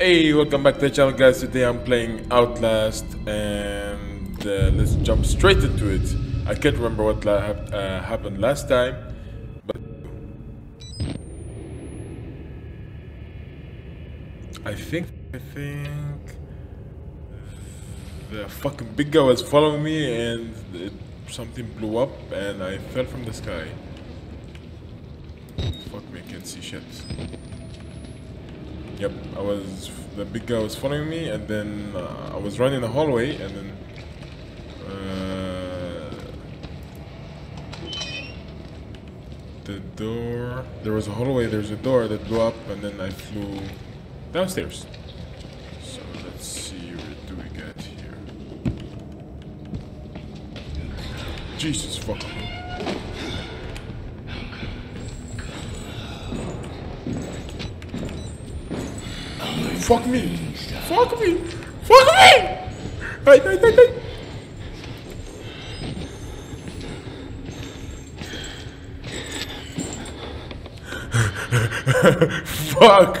Hey, welcome back to the channel, guys. Today I'm playing Outlast, and uh, let's jump straight into it. I can't remember what uh, happened last time, but I think I think the fucking big guy was following me, and it, something blew up, and I fell from the sky. Fuck me, I can't see shit. Yep, I was the big guy was following me, and then uh, I was running the hallway, and then uh, the door. There was a hallway. There's a door that blew up, and then I flew downstairs. So let's see what do we get here. Jesus fucking. Fuck me! Fuck me! Fuck me! Hey, hey, hey, hey! Fuck!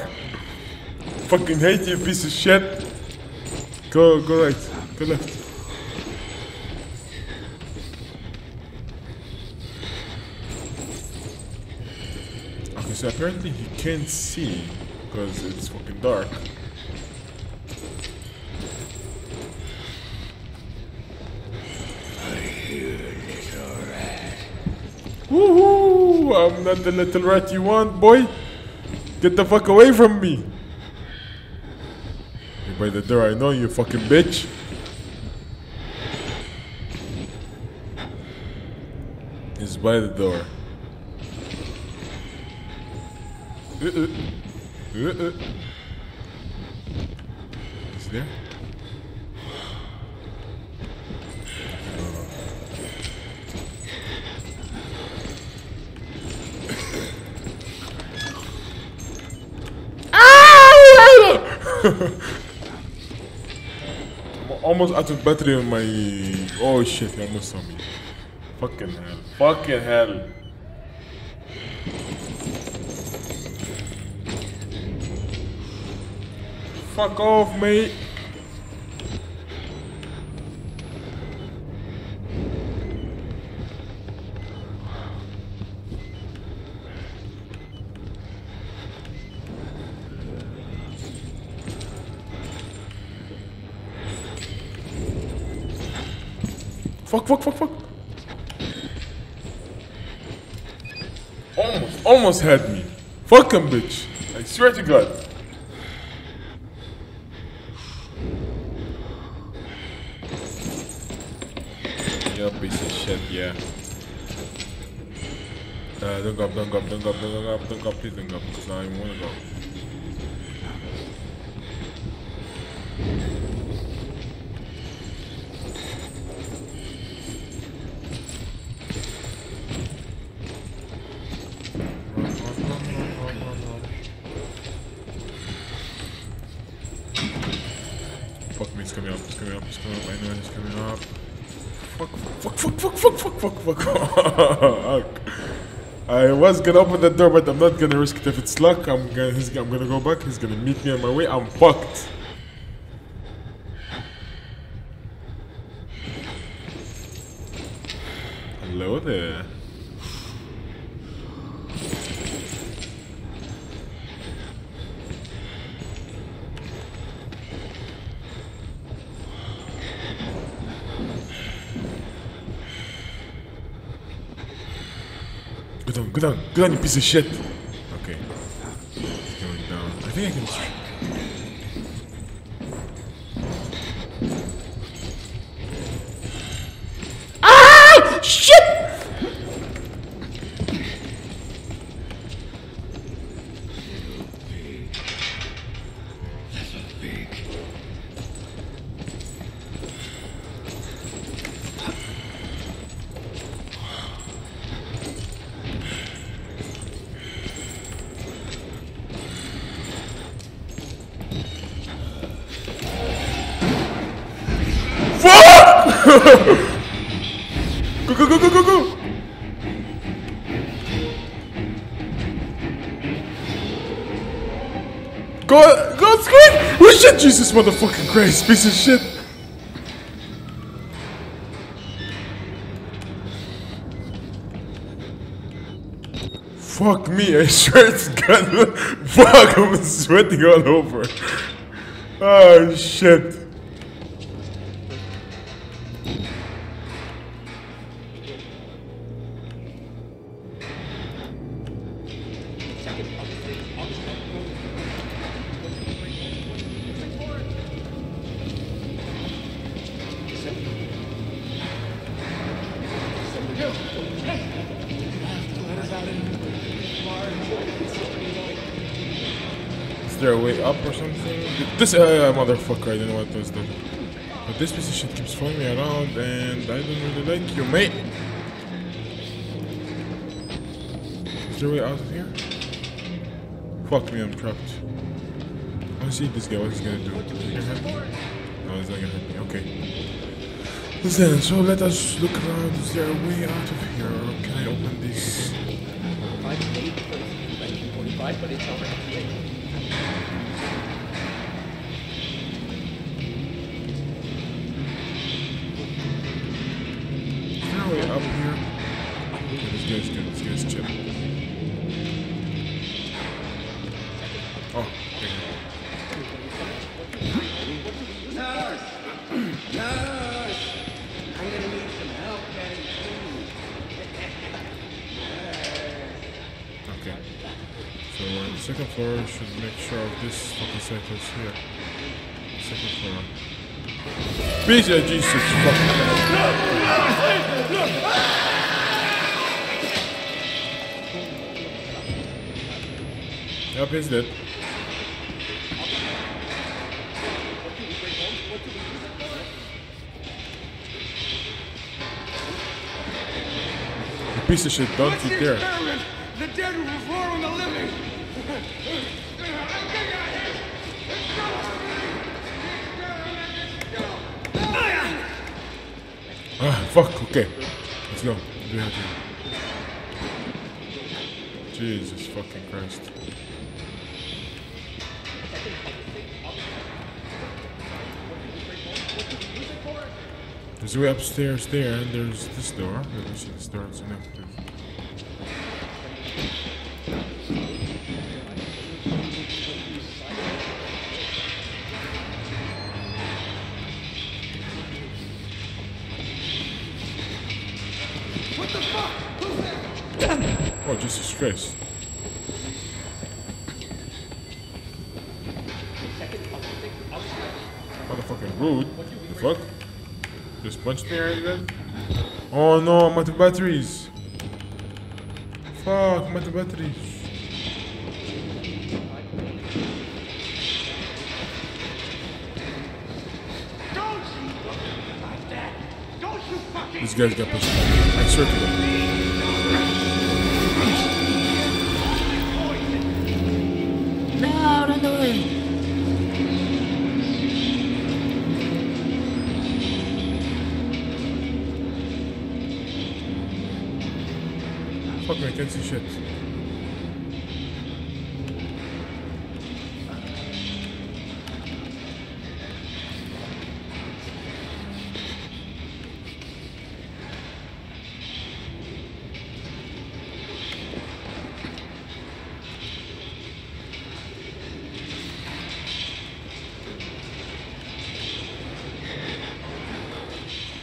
Fucking hate you, piece of shit! Go, go right, go left. Okay, so apparently he can't see because it's fucking dark. Woohoo! I'm not the little rat you want, boy. Get the fuck away from me. You're by the door, I know you fucking bitch. He's by the door. Uh-uh. Uh-uh. Is there? almost out of battery on my. Oh shit, he almost saw me. Fucking hell. Fucking hell. Fuck off, mate. Fuck, fuck, fuck, fuck. Almost, almost had me. Fuck him, bitch. I swear to God. Yeah, piece of shit, yeah. Uh, don't go up, don't go up, don't go up, don't go up, don't go up, please don't go up, because now I don't wanna go. Fuck, fuck. I was gonna open the door, but I'm not gonna risk it. If it's luck, I'm gonna, I'm gonna go back. He's gonna meet me on my way. I'm fucked. Hello there. Go down, go down, go down, you piece of shit. Okay. It's going down. I think I can. Go, go, go, go, go, go! Go, go What's going? Oh shit! Jesus motherfucking Christ! Piece of shit! Fuck me! I swear it's gonna. Fuck! I'm sweating all over. Oh shit! Is there a way up or something? This uh, motherfucker, I don't know what was that. But this piece of shit keeps following me around and I don't really like you, mate. Is there a way out of here? Fuck me, I'm trapped. I see this guy, what do. Is he gonna me? No, he's not gonna hurt me, okay. Listen, so let us look around. Is there a way out of here? Can I open this? Five eight for 1945, but it's already. Floor. Should make sure of this fucking is here. Second floor. Bitch, uh, Jesus fucking Yep, he's dead. Piece of shit, don't you dare. Ah, fuck, okay. Let's go. Jesus fucking Christ. There's a way upstairs there, and there's this door. Let me see this door. It's Christ. Motherfucking rude. The fuck? Just punched me right then? Oh no, I'm out of batteries. Fuck, I'm out of batteries. Don't you look at me like that. Don't you fucking. This guy's got pussy. I swear to God. No, run away. Fuck me, I can't see shit.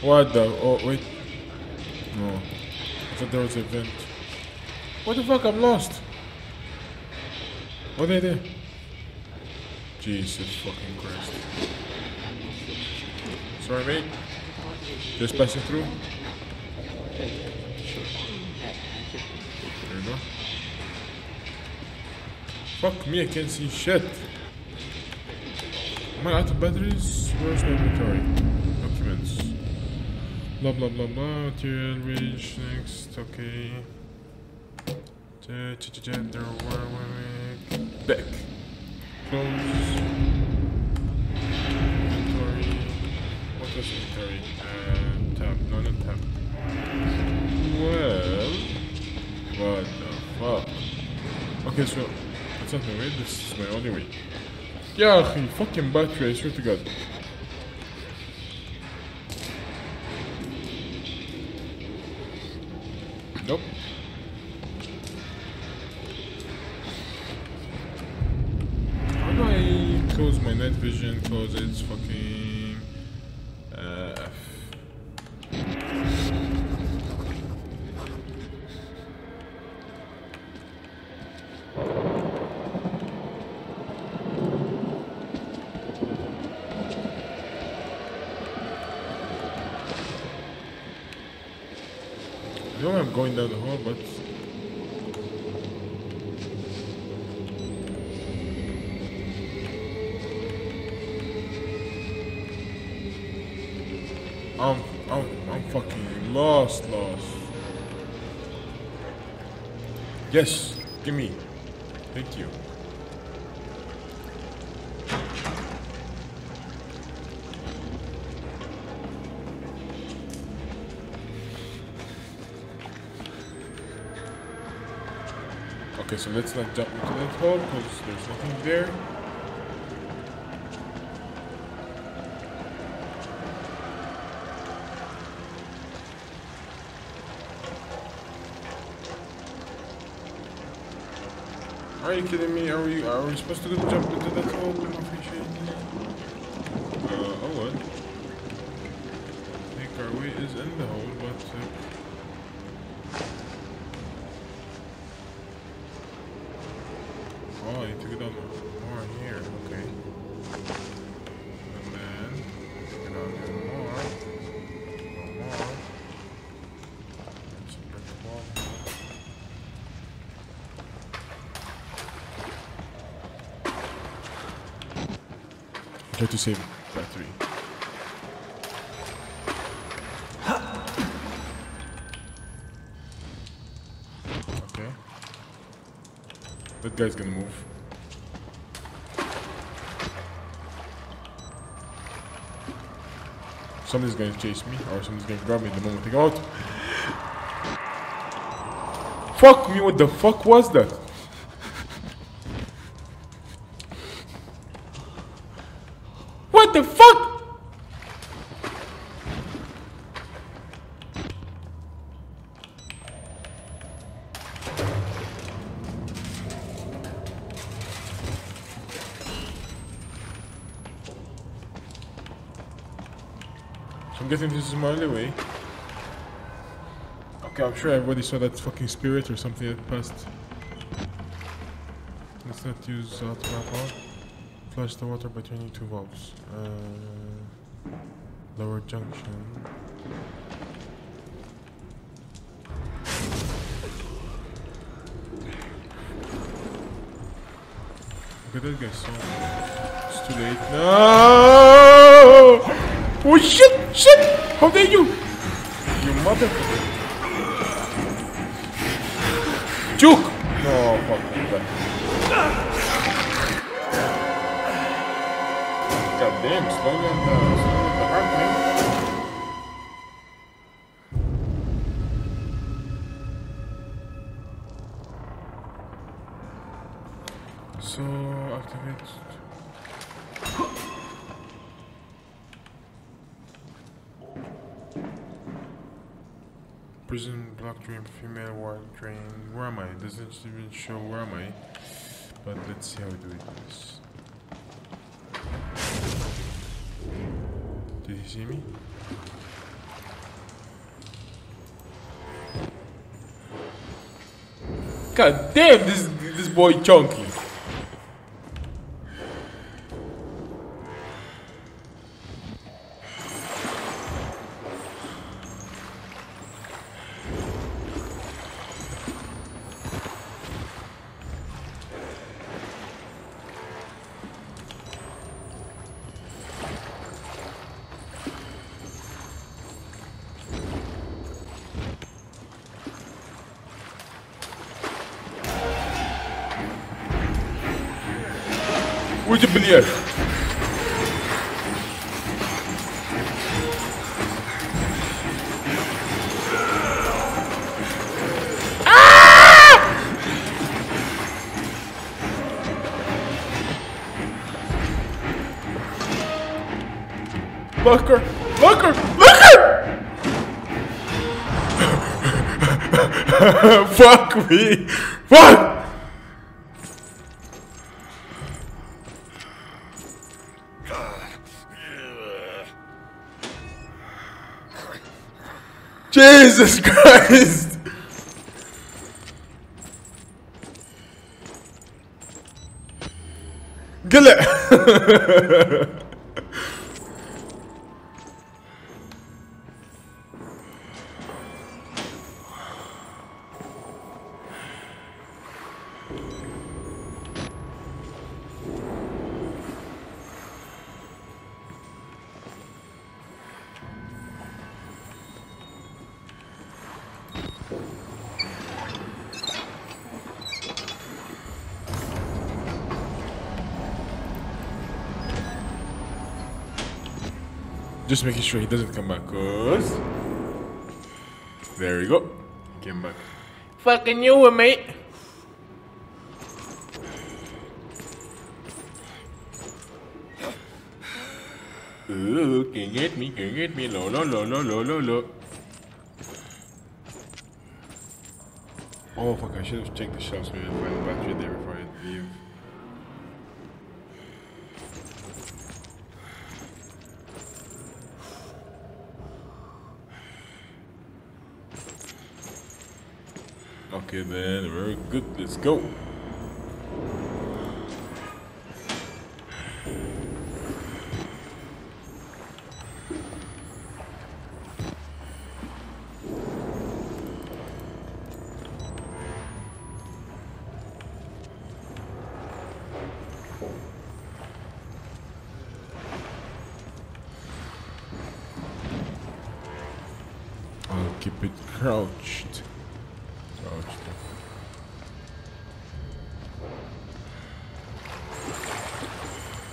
What the? Oh, wait. No. I thought there was a vent. What the fuck? I'm lost. What I do? Jesus fucking Christ. Sorry, mate. Just passing through. There you go. Fuck me, I can't see shit. Am I out of batteries? Where's my inventory? Blah blah blah blah. Material reach next. Okay. There were back. Close. Inventory. What was inventory? Uh, tab. No, not tab. Well. What the fuck? Okay, so that's not the way. This is my only way. Yeah, fucking battery. I swear to God. Nope. How do I close my night vision? Close it. Fucking. Uh, F. I'm going down the hall, but I'm I'm I'm fucking lost, lost. Yes, give me. Thank you. Okay, so let's not jump into that hole because there's nothing there. Are you kidding me? Are we are we supposed to go jump into that hole? Appreciating it. Uh, oh what? I think our way is in the hole, but uh, Try to save battery. Okay. That guy's gonna move. Somebody's gonna chase me, or somebody's gonna grab me the moment I go out. Fuck me, what the fuck was that? What the fuck? So I'm guessing this is my only way. Okay, I'm sure everybody saw that fucking spirit or something that passed. Let's not use auto map. Flush the water by turning two valves. Uh, lower junction. Look at that guy so It's too late. No! Oh shit! Shit! How dare you! You motherfucker! Juke! No, fuck that. God damn, slowly on the, uh, slowly on the heart, man. Prison Block drain, female white drain. Where am I? It doesn't even show where am I. But let's see how we do it this. Did he see me? God damn, this this boy chunky. Уйди, блядь. Лакар! Лакар! Лакар! Fuck me! Fuck! Jesus Christ! Get it! Just making sure he doesn't come back. Cause there we go. He came back. Fucking you mate. Ooh, can get me, can get me, lo lo lo lo lo lo lo. Oh fuck! I should have checked the shelves so we find the battery there before I leave. Okay then, very good. Let's go. Keep it crouched. Crouched.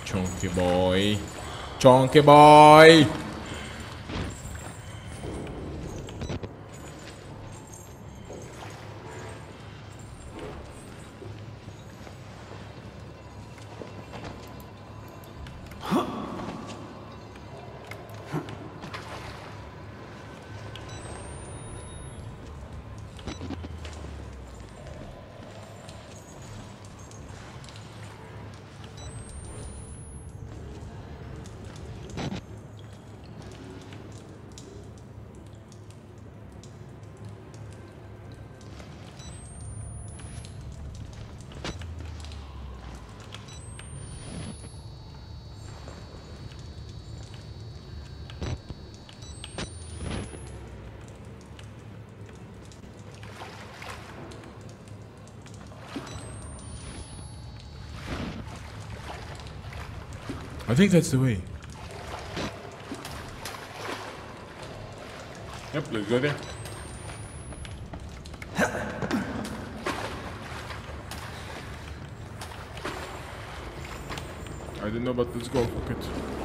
Chunky boy. Chunky boy. I think that's the way. Yep, let's go there. I didn't know, but let's go. Fuck it.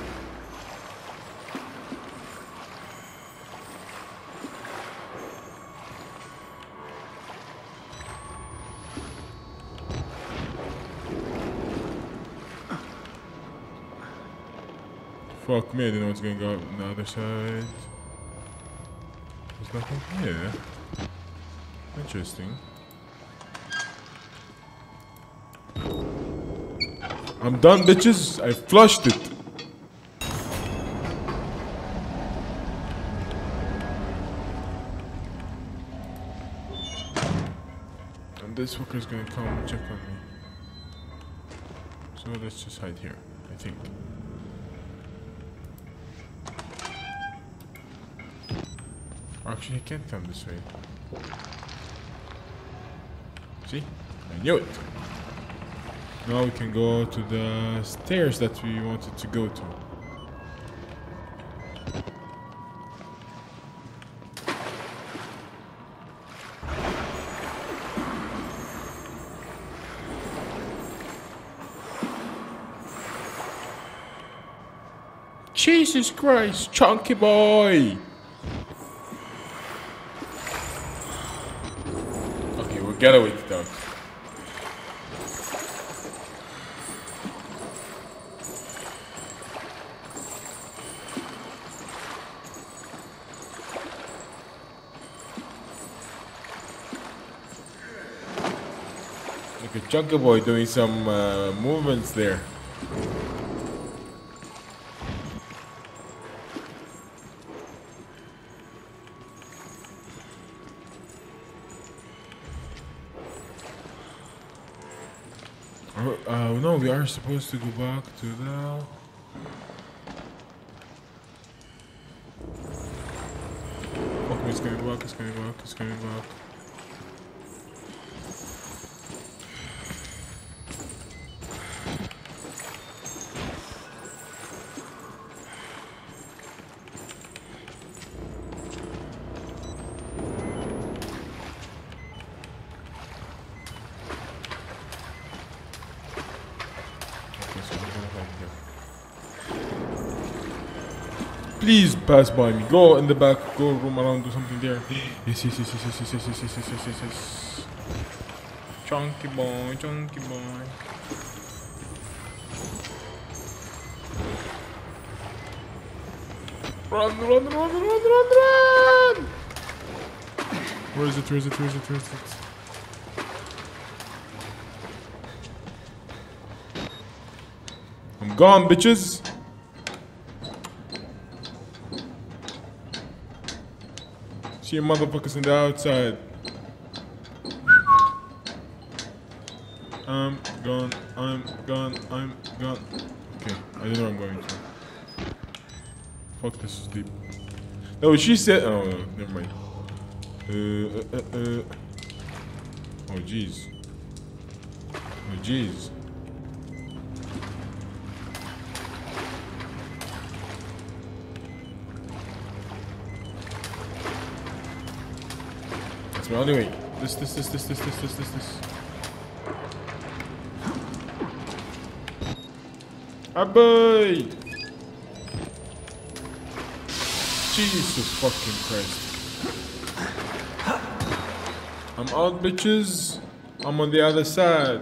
Fuck me, I didn't know what's going on on the other side. There's nothing here. Interesting. I'm done, bitches. I flushed it. And this fucker's gonna come check on me. So let's just hide here, I think. Actually, I can't come this way. See? I knew it. Now we can go to the stairs that we wanted to go to. Jesus Christ, chunky boy! getaway dog. Like a chunky boy doing some uh, movements there. Uh, no, we are supposed to go back to the. Fuck me, it's coming back, it's coming back, it's coming back. Okay, so we're gonna find here. Please pass by me. Go in the back. Go roam around. Do something there. Yes, yes, yes, yes, yes, yes, yes, yes, yes, yes, yes, yes, yes. Chunky boy, chunky boy. Run, run, run, run, run, run! Where is it? Where is it? Where is it? Where is it? I'm gone, bitches. See you motherfuckers in the outside. I'm gone, I'm gone, I'm gone. Okay, I don't know where I'm going to. Fuck this is deep. No, she said. Oh, never mind. Uh, uh, uh, uh. Oh, jeez. Oh, jeez. That's my only. This, this, this, this, this, this, this, this, this. Aboy! Jesus fucking Christ. I'm out, bitches. I'm on the other side.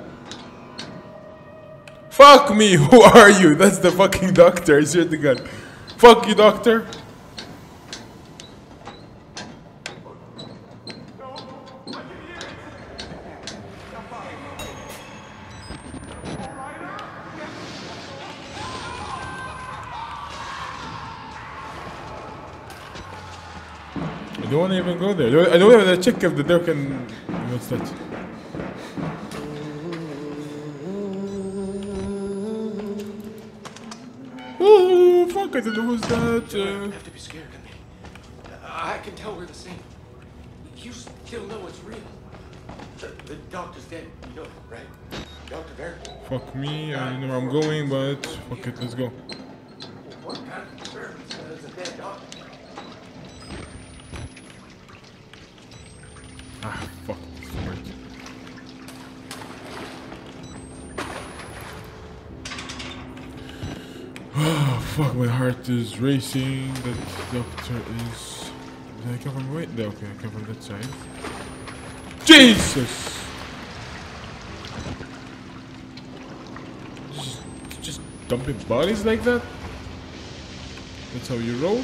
Fuck me! Who are you? That's the fucking doctor. I swear to God. Fuck you, doctor. I don't want to even go there. I don't- don't even check if the door can. What's that? Oh fuck! I don't know who's that. You Uh, have to be scared of me. I can tell we're the same. You still know it's real. The, the doctor's dead. You know right? Fuck me. I don't know where I'm going, but fuck it. Let's go. Ah, fuck. Oh, fuck, my heart is racing. That doctor is. Did I come from okay, I come from that side. Jesus! Just, just dumping bodies like that? That's how you roll?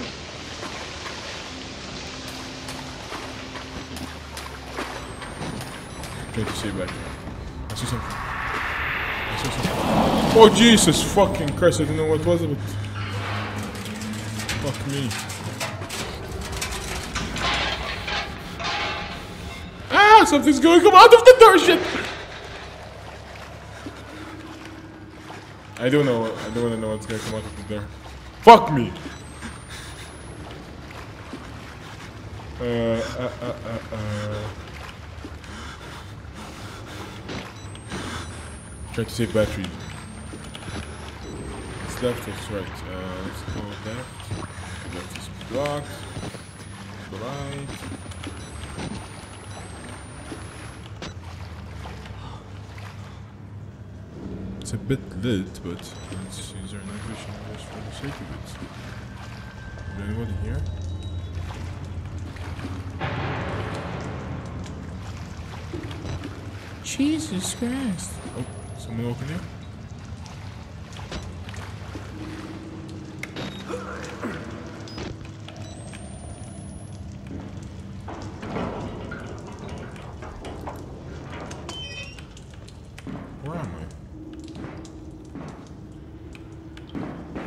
Try to see back. I saw something. I saw something. Oh Jesus fucking Christ! I don't know what was it. Fuck me. Ah! Something's going to come out of the door! Shit! I don't know. I don't want to know what's gonna come out of there. Fuck me. Uh, uh, uh, uh, uh. Try to save battery. It's left, it's right. Uh, let's go left. Left is blocked. Right. It's a bit lit, but let's use our night vision just for the sake of it. Is there anybody here? Jesus Christ. Oh, someone open here?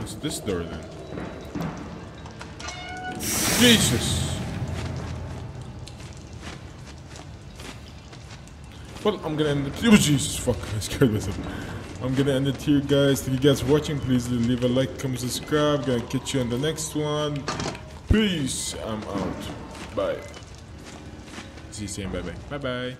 It's this door then. Jesus! Well, I'm gonna end it. Oh, Jesus, fuck, I scared myself. I'm gonna end it here, guys. Thank you guys for watching. Please leave a like, comment, subscribe. Gonna catch you on the next one. Peace. I'm out. Bye. See you soon. Bye bye. Bye bye.